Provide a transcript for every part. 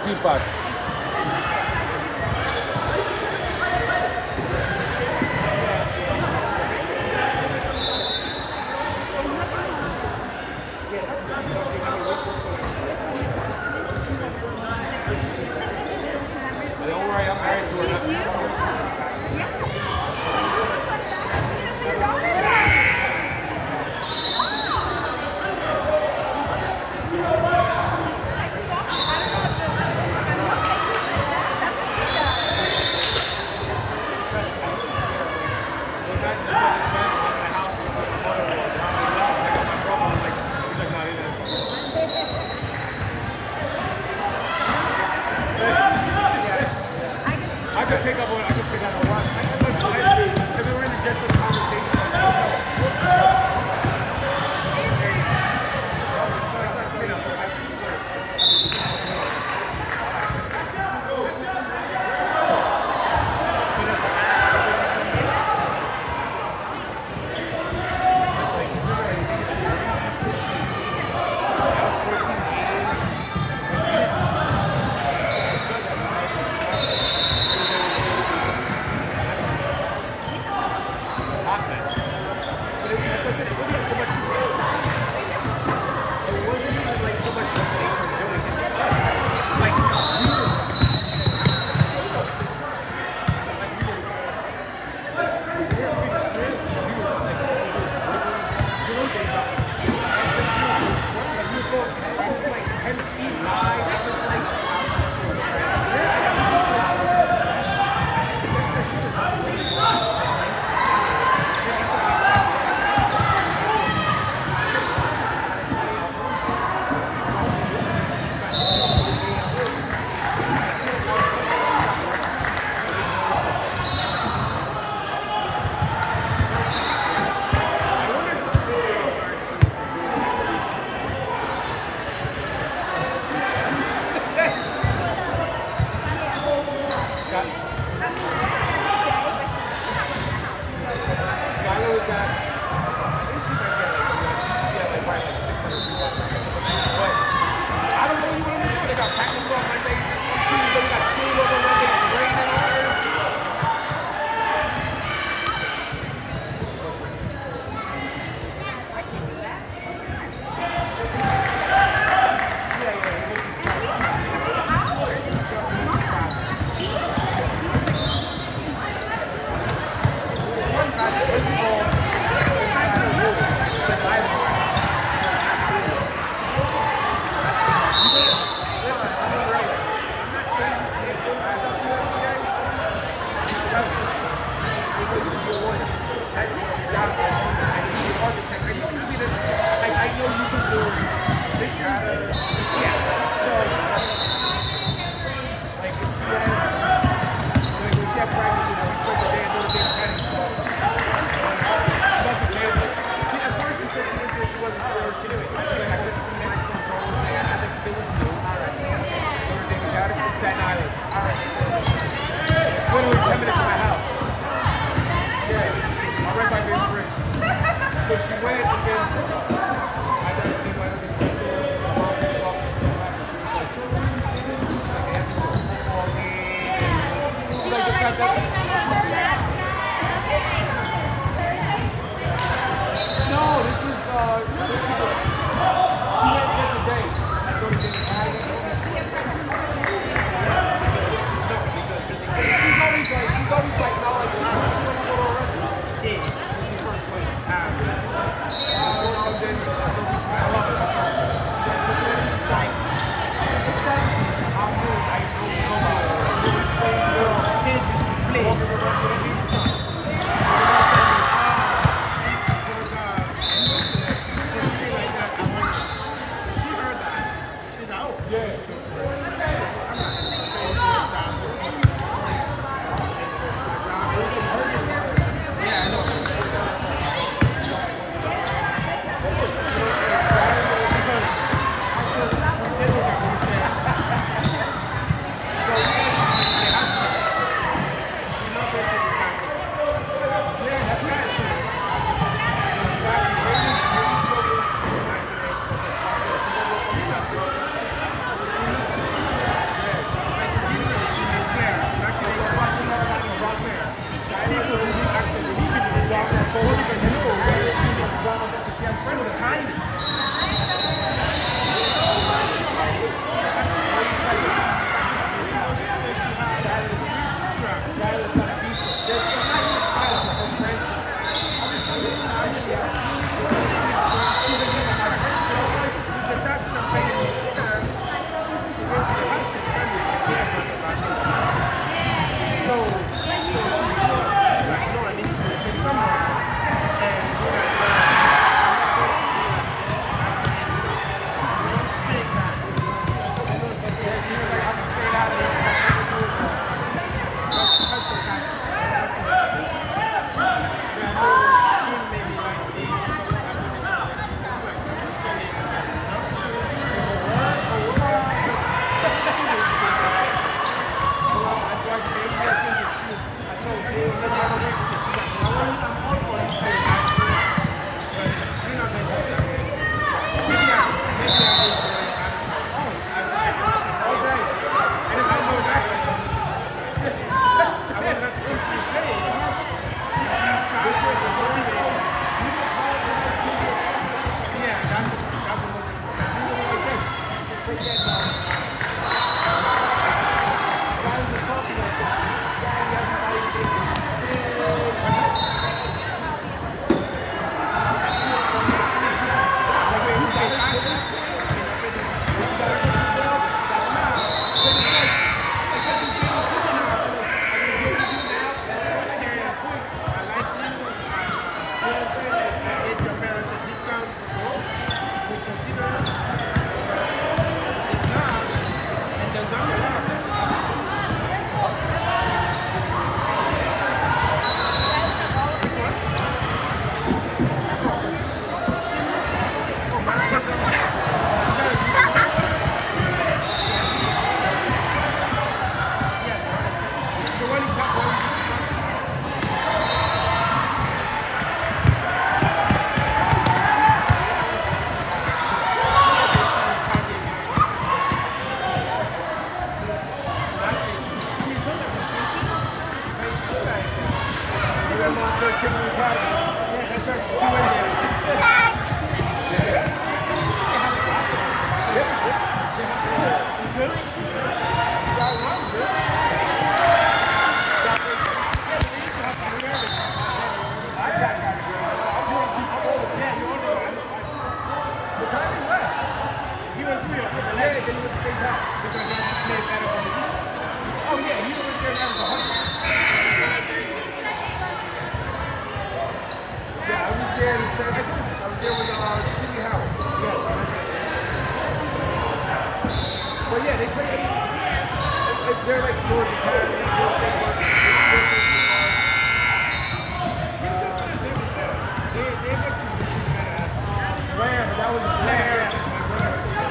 13.5. I architect. I know you can do this. Is, No, this is, uh, this is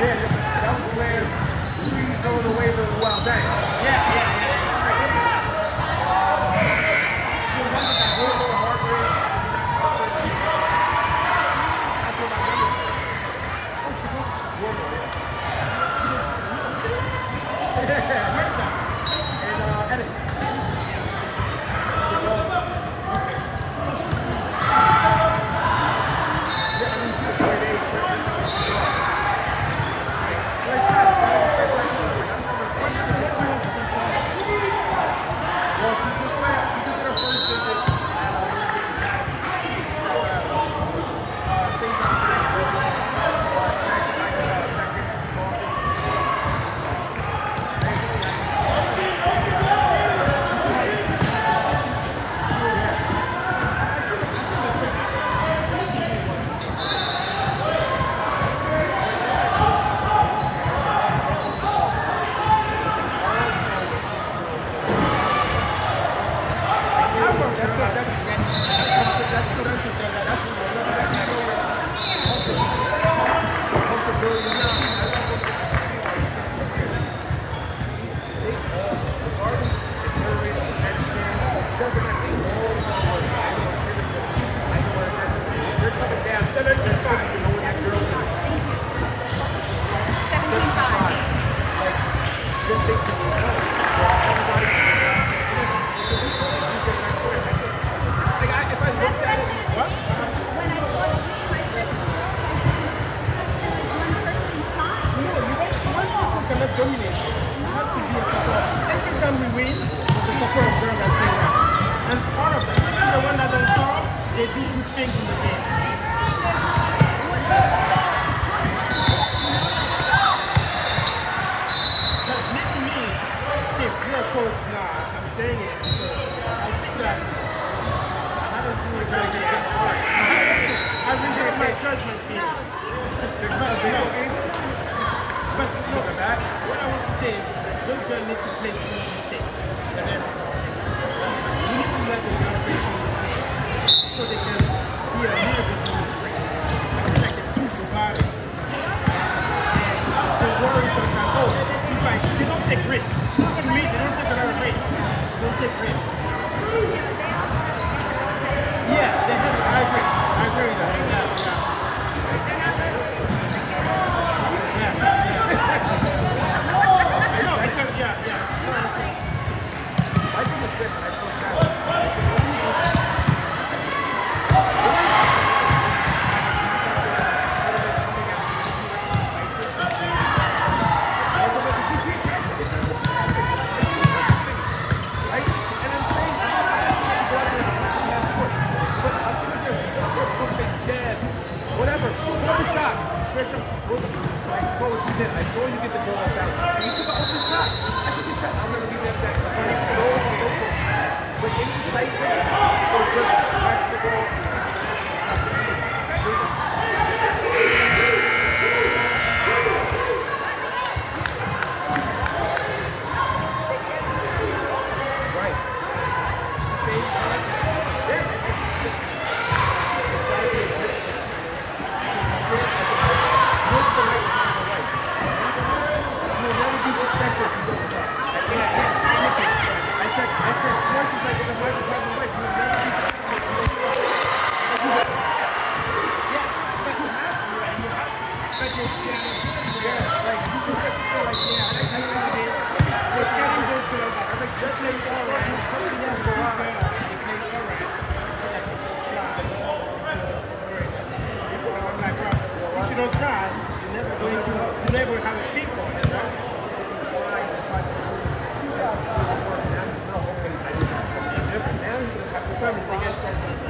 Then, that was the way Reed throw it away with a wild bang. they do good things in the game. coach now, I'm saying it I think that I haven't seen a judge get. I really my judgment team. They're But look at that. What I want to say is those guys need to play different Probably the guest